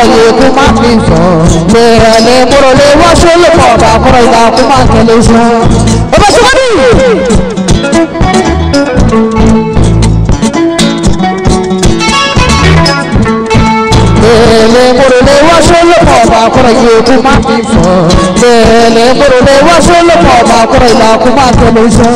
kɔrɔye kuma min fɔ mɛrɛlɛ kɔrɔle wasolo kɔba kɔrɔ la kuma kelen fɔ o bɛ cogo di. mɛrɛlɛ kɔrɔle wasolo kɔba kɔrɔye kuma min fɔ mɛrɛlɛ kɔrɔle wasolo kɔba kɔrɔ la kuma kelen fɔ.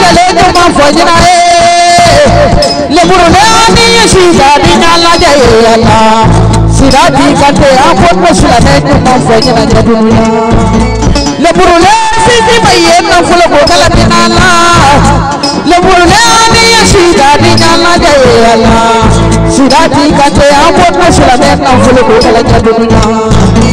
gale kuma fojina e leburu le ani shi gadi nyala jai ala sirati kate apot musla ne kuma fojina jadunya leburu le sisi baye na fulo kokala tinala leburu le ani shi gadi nyala jai ala sirati kate apot musla ne kuma fulo kokala jadunya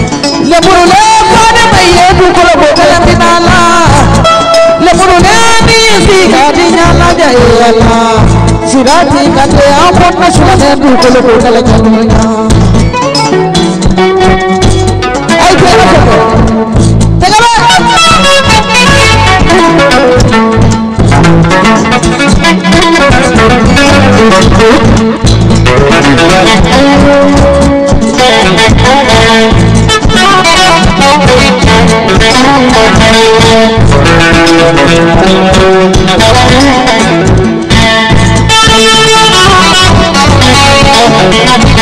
Radhe गले आपन सुने डूबल डूबल खलिया आई फेर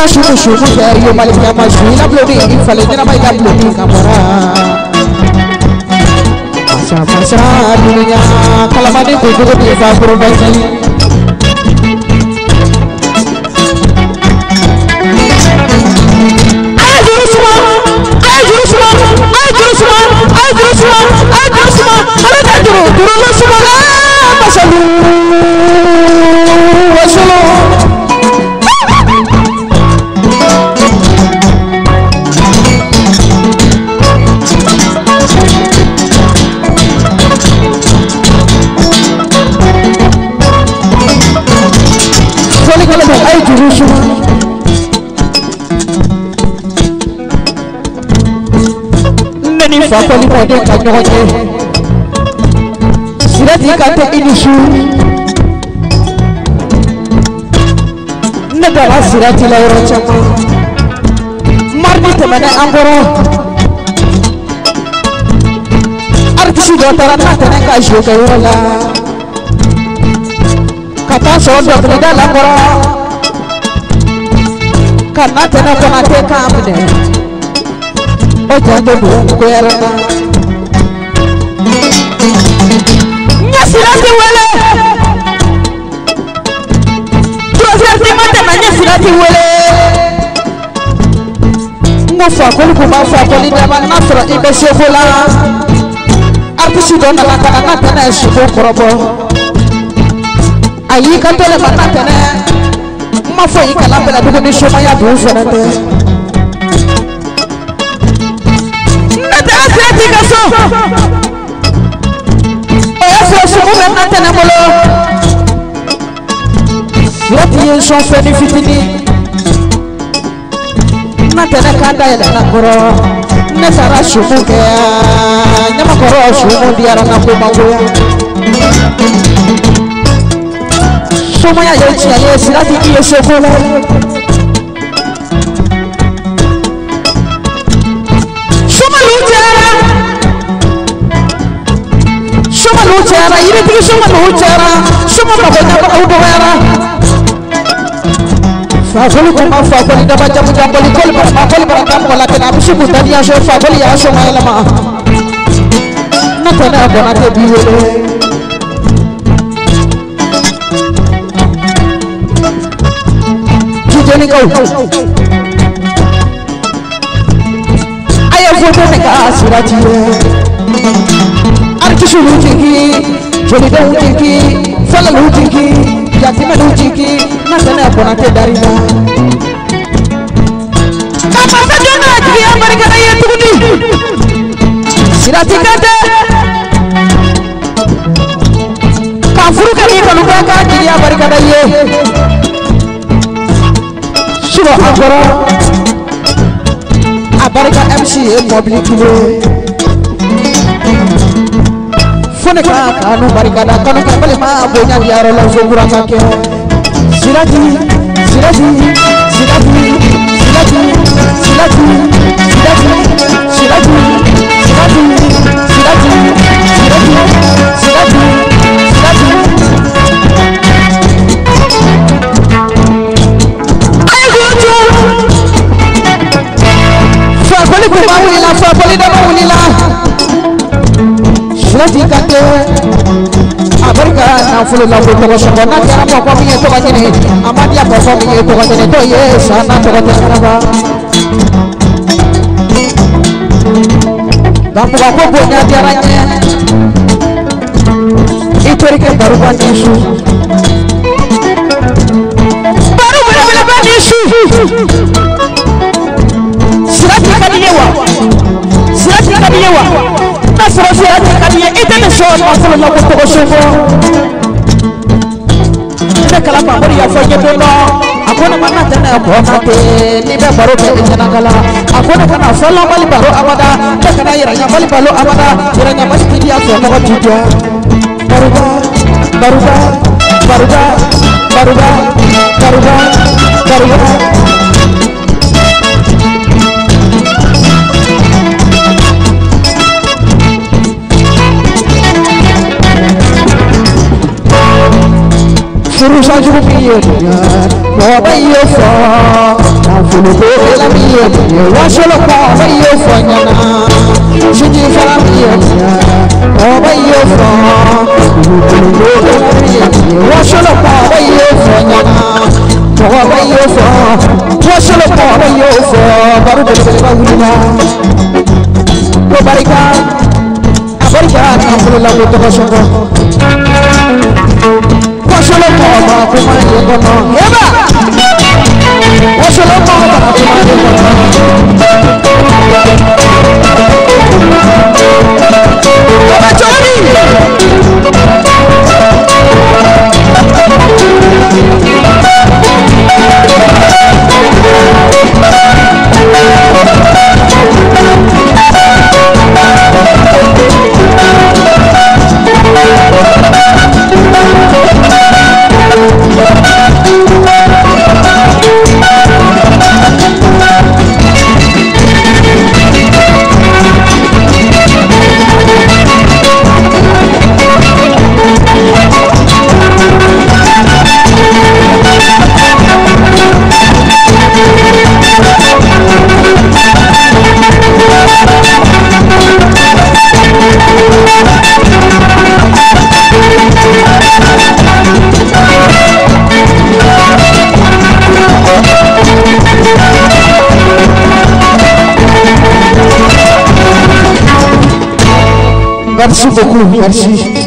na shuku shuku shari yo malik kama shui na blodi infale jana mai da blodi kamara pasha pasha dunia kalamani kudu kudu fa kurban sali fakolipɔden ka ɲɔgɔn ye sirati ka tɛ i ni su ne taara sirati la yɔrɔ caman maridi tɛmɛnɛ an kɔrɔ aritisi dɔ taara n'a tɛ ne ka zo kɛ yɔrɔ la ka taa sɔrɔ dɔnkilida la kɔrɔ ka n'a tɛ ne kɔnɔ a tɛ k'a minɛ ojande bukwera nyasira ti wele tuwasira ti mate na nyasira ti wele ngo fa koli kuma fa koli dama n'a sɔrɔ i bɛ seko la artiste dɔ nana ka na n'a tɛ n'a ye seko kɔrɔbɔ a y'i ka tɛlɛ ma n'a tɛ n'a ye n ma fɔ i kalan bɛɛ la tuguni somaya dun fɛnɛ tɛ. so ɛyɛfo sugu bɛ na tɛnɛ bolo lɔti ye nsɔn fɛ ni fitini na tɛnɛ k'a da yɛlɛ na kɔrɔ ne taara sugu kɛ ɲamakɔrɔ sugu diyara na ko ma goya sumaya ye tiɲɛ ye sira ti i ye seko la. yiritigi sunka ma u cɛra sunka ma ko ɲɛkɔrɔ u dɔgɔyara fakoli ko fakoli daba jamu jamboli koli ma fakoli bara ka mɔgɔ lakɛnɛ a bɛ se k'u dadiya so fakoli y'a sɔngɔ yɛlɛma ne tɛ ne y'a bɔnna te b'i wele. jeni kaw aye foto ne ka sirati ye arkisulu jigi Jolide uchiki, sala uchiki, yatima uchiki, nasana kona te darimo. Kama sajo na ajili barika na yetu kuni. Siratikate. Kafuru kani kaluga ka ajili barika na ye. Shiro agora. Abarika MC Mobility kone ka kanu barikada kanu ka bale ma bonya di aro lo so mura sake sirati sirati sirati sirati sirati sirati sirati sirati sirati sirati sirati Fẹ́ àpẹẹrẹ kò máa wulila fẹ́ àpẹẹrẹ dẹ́gbẹ́ wulila lati kake abarika na fulo la ko tɔgɔ sɔgɔ n'a kɛra mɔ kɔ min ye tɔgɔ ɲini a ma diya bɔsɔ min ye tɔgɔ ɲini dɔw ye san n'a tɔgɔ tɛ saraba. Bapuka ko bonya diyara n ye i terikɛ baruba ni su. baru belebeleba ni su. sira ti ka di ye wa sira ti ka di ye wa n'a sɔrɔ sira ti itene shon masala na ko ko shugo ne kala ba bari ya fanye bono akona mana tana ko na te ni be baro be jana kala akona kana sala bali baro amada te kana yira nya balo amada yira nya basi ti ya ti jo baro bí ènìyàn ọ̀bẹ yóò fọ́ àǹfòlò tó fẹ́lá bí ènìyàn wọ́n ṣọlọ́pọ̀ ọ̀bẹ yóò fọ́ yànnà ṣíjí fẹ́lá bí ènìyàn ọ̀bẹ yóò fọ́ àǹfòlò tó fẹ́lá bí ènìyàn wọ́n ṣọlọ́pọ̀ ọ̀bẹ yóò fọ́ yànnà ọ̀bẹ yóò fọ́ wọ́n ṣọlọ́pọ̀ ọ̀bẹ yóò fọ́ barúkọ̀ ìṣẹ̀lẹ̀ bá wuli náà ló bari ká àbọ̀rìkà àti àǹfòlò làwọn tó bá Wọ́n ṣe ló mọ̀ ọ́ bàbá fún máa ń yẹ kọ́ náà. Wọ́n ṣe ló mọ̀ ọ́ bàbá fún máa ń yẹ kọ́ náà. 欺负我！